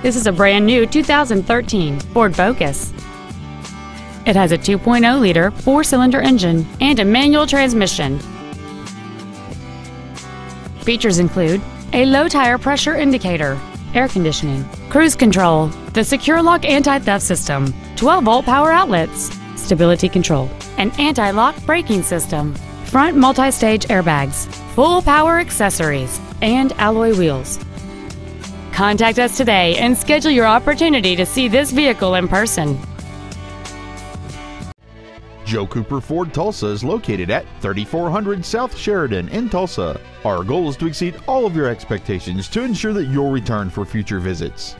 This is a brand new 2013 Ford Focus. It has a 2.0-liter four-cylinder engine and a manual transmission. Features include a low tire pressure indicator, air conditioning, cruise control, the SecuriLock anti-theft system, 12-volt power outlets, stability control, an anti-lock braking system, front multi-stage airbags, full power accessories, and alloy wheels. Contact us today and schedule your opportunity to see this vehicle in person. Joe Cooper Ford Tulsa is located at 3400 South Sheridan in Tulsa. Our goal is to exceed all of your expectations to ensure that you'll return for future visits.